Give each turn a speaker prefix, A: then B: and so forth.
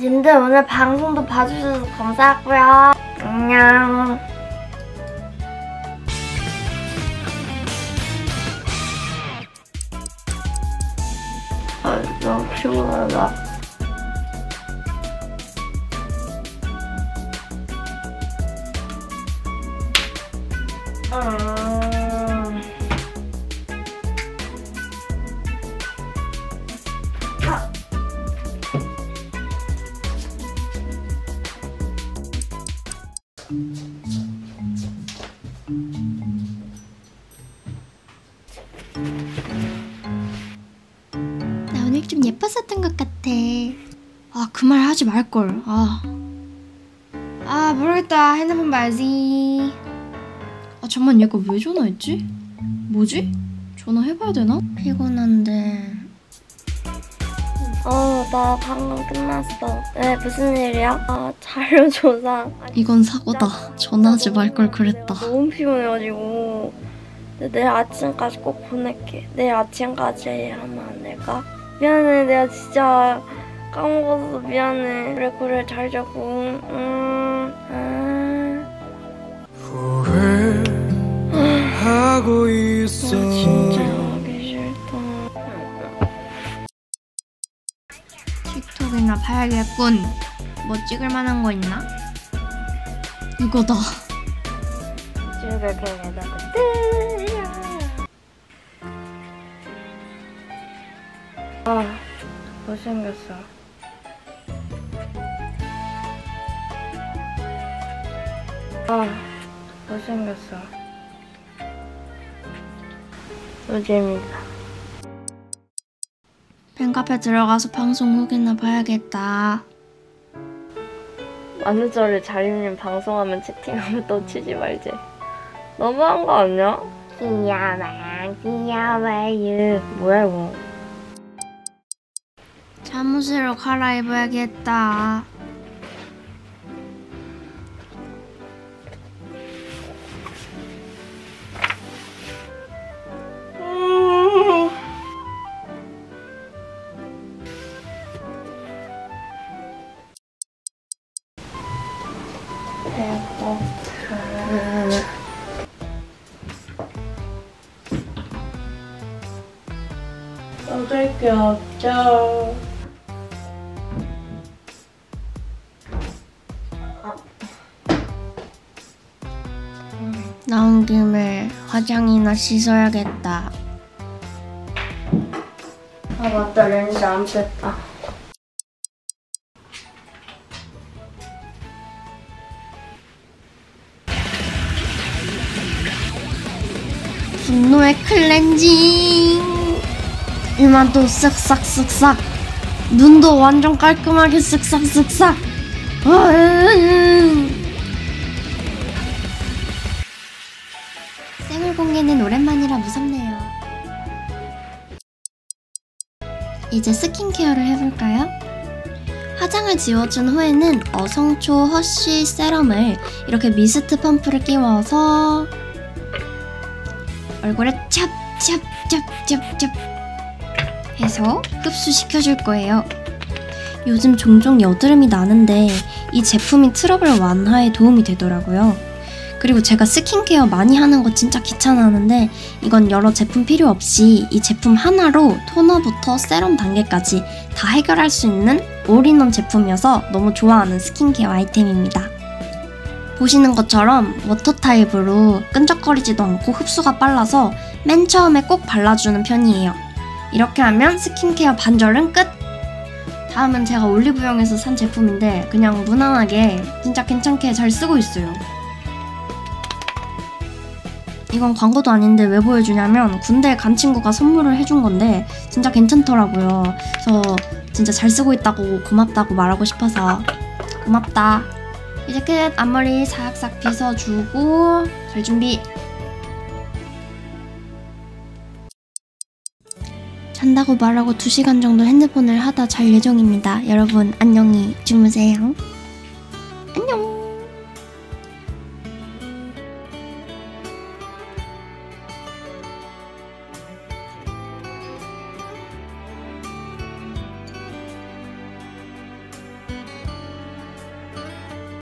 A: 님들 오늘 방송도 봐주셔서 감사하고요. 안녕. 아, 너무 피곤하다. 음...
B: 나 오늘 좀 예뻤었던 것 같아. 아, 그 말 하지 말걸. 아. 아, 모르겠다. 핸드폰 봐야지. 아, 잠만 얘가 왜 전화했지? 뭐지? 전화해봐야 되나? 피곤한데.
A: 어, 나 방금 끝났어. 네, 무슨 일이야? 아, 자료 조사.
B: 이건 사고다. 전화하지 말 걸 그랬다.
A: 너무 피곤해가지고. 내일 아침까지 꼭 보낼게. 내일 아침까지 하면 안 될까? 미안해, 내가 진짜 까먹어서 미안해. 그래, 그래, 잘 자고. 음, 아.
C: 후회하고
A: 나
C: 있어
A: 진짜 하기 싫다.
B: 틱톡이나 봐야겠군. 뭐 찍을 만한 거 있나? 이거다.
A: 그때야. 아, 못생겼어. 아, 못생겼어. 노잼이다.
B: 팬카페 들어가서 방송 후기나 봐야겠다.
A: 만우절에 자림님 방송하면 채팅하면 또 치지 말지. 너무한 거 아니야? 귀여워, 귀여워요. 뭐야 이거?
B: 잠옷으로 갈아입어야겠다.
A: 얻을 게 없죠.
B: 나온 김에 화장이나 씻어야겠다.
A: 아 맞다 렌즈 안 뺐다.
B: 분노의 클렌징. 이마도 쓱싹쓱싹. 눈도 완전 깔끔하게 쓱싹쓱싹. 이제 스킨케어를 해볼까요? 화장을 지워준 후에는 어성초 허쉬 세럼을 이렇게 미스트 펌프를 끼워서 얼굴에 찹찹찹찹찹 해서 흡수시켜줄 거예요. 요즘 종종 여드름이 나는데 이 제품이 트러블 완화에 도움이 되더라고요. 그리고 제가 스킨케어 많이 하는 거 진짜 귀찮아하는데 이건 여러 제품 필요 없이 이 제품 하나로 토너부터 세럼 단계까지 다 해결할 수 있는 올인원 제품이어서 너무 좋아하는 스킨케어 아이템입니다. 보시는 것처럼 water 타입으로 끈적거리지도 않고 흡수가 빨라서 맨 처음에 꼭 발라주는 편이에요. 이렇게 하면 스킨케어 반절은 끝! 다음은 제가 올리브영에서 산 제품인데 그냥 무난하게 진짜 괜찮게 잘 쓰고 있어요. 이건 광고도 아닌데 왜 보여주냐면 군대에 간 친구가 선물을 해준 건데 진짜 괜찮더라고요. 그래서 진짜 잘 쓰고 있다고 고맙다고 말하고 싶어서 고맙다. 이제 끝 앞머리 싹싹 빗어주고 잘 준비. 잔다고 말하고 2시간 정도 핸드폰을 하다 잘 예정입니다. 여러분 안녕히 주무세요.